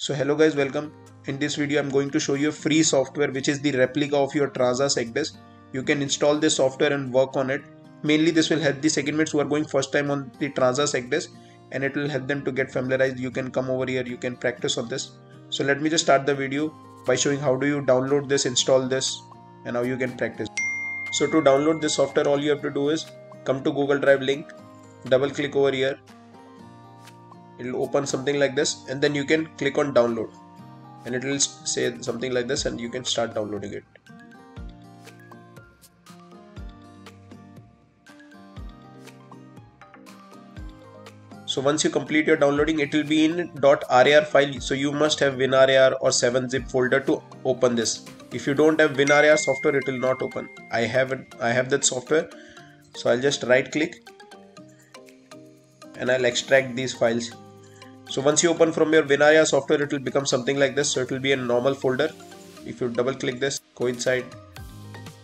So hello guys welcome. In this video I'm going to show you a free software which is the replica of your Transas ECDIS. You can install this software and work on it. Mainly this will help the mates who are going first time on the Transas ECDIS and it will help them to get familiarized. You can come over here, you can practice on this. So let me just start the video by showing how do you download this, install this and how you can practice. So to download this software all you have to do is come to Google Drive link, double click over here it'll open something like this and then you can click on download. And it will say something like this and you can start downloading it. So once you complete your downloading it will be in .rar file. So you must have winrar or 7zip folder to open this. If you don't have winrar software it will not open. I have it i have that software. So i'll just right click and i'll extract these files so once you open from your winrar software it will become something like this. So it will be a normal folder. If you double click this go inside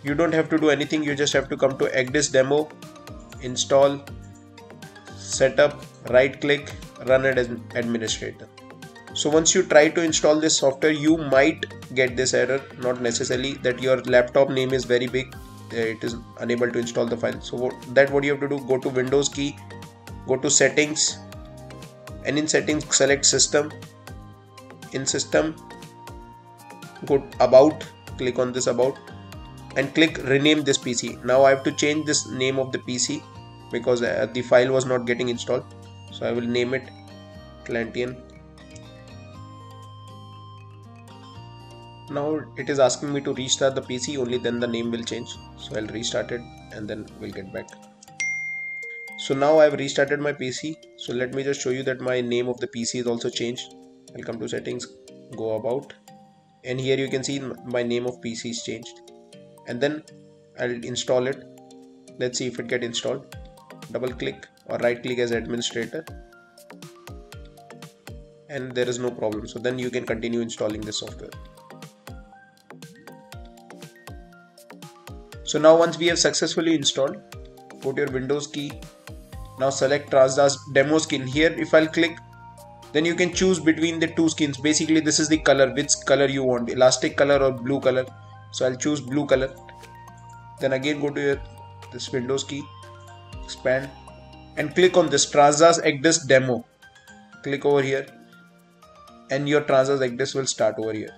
you don't have to do anything. You just have to come to ECDIS demo install setup right click run it as administrator. So once you try to install this software you might get this error. Not necessarily that your laptop name is very big uh, it is unable to install the file. So that what you have to do go to windows key go to settings and in settings select system. In system go to about click on this about and click rename this PC now I have to change this name of the PC because uh, the file was not getting installed. So I will name it Atlantian now it is asking me to restart the PC only then the name will change. So I'll restart it and then we'll get back. So now I've restarted my PC so let me just show you that my name of the PC is also changed. I'll come to settings go about and here you can see my name of PC is changed. And then I'll install it. Let's see if it get installed. Double click or right click as administrator. And there is no problem. So then you can continue installing the software. So now once we have successfully installed put your windows key now select Transas demo skin. Here if I'll click then you can choose between the two skins. Basically this is the color which color you want. Elastic color or blue color. So I'll choose blue color. Then again go to your this windows key expand and click on this Transas ECDIS demo. Click over here and your Transas ECDIS will start over here.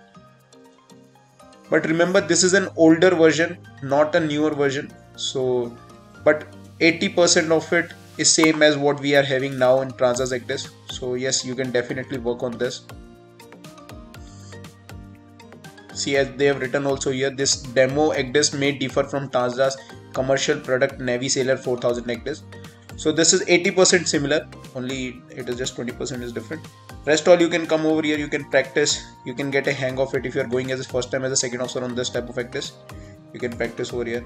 But remember this is an older version not a newer version. So but 80% of it is same as what we are having now in Transas ECDIS. So yes, you can definitely work on this. See as they have written also here, this demo ECDIS may differ from Transas commercial product Navi-Sailor 4000 ECDIS. So this is 80% similar, only it is just 20% is different. Rest all you can come over here, you can practice, you can get a hang of it if you are going as a first time as a second officer on this type of ECDIS. You can practice over here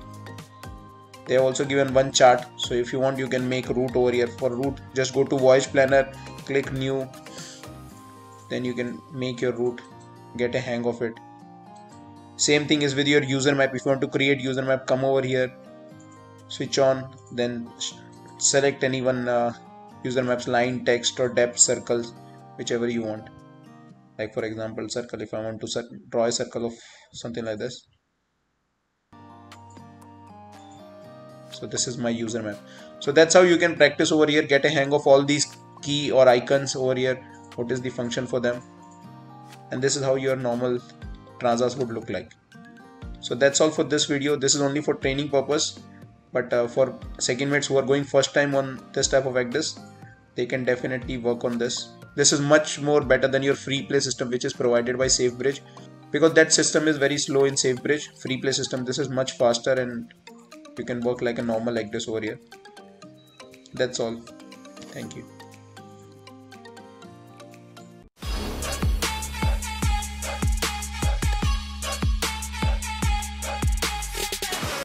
they have also given one chart. So if you want you can make route over here. For route just go to voyage planner click new. Then you can make your route get a hang of it. Same thing is with your user map. If you want to create user map come over here switch on then select any one uh, user maps line text or depth circles whichever you want. Like for example circle if i want to draw a circle of something like this so this is my user map. So that's how you can practice over here. Get a hang of all these key or icons over here. What is the function for them? And this is how your normal transas would look like. So that's all for this video. This is only for training purpose. But uh, for second mates who are going first time on this type of ECDIS they can definitely work on this. This is much more better than your free play system which is provided by SafeBridge because that system is very slow in SafeBridge free play system this is much faster and you can work like a normal like this over here. That's all. Thank you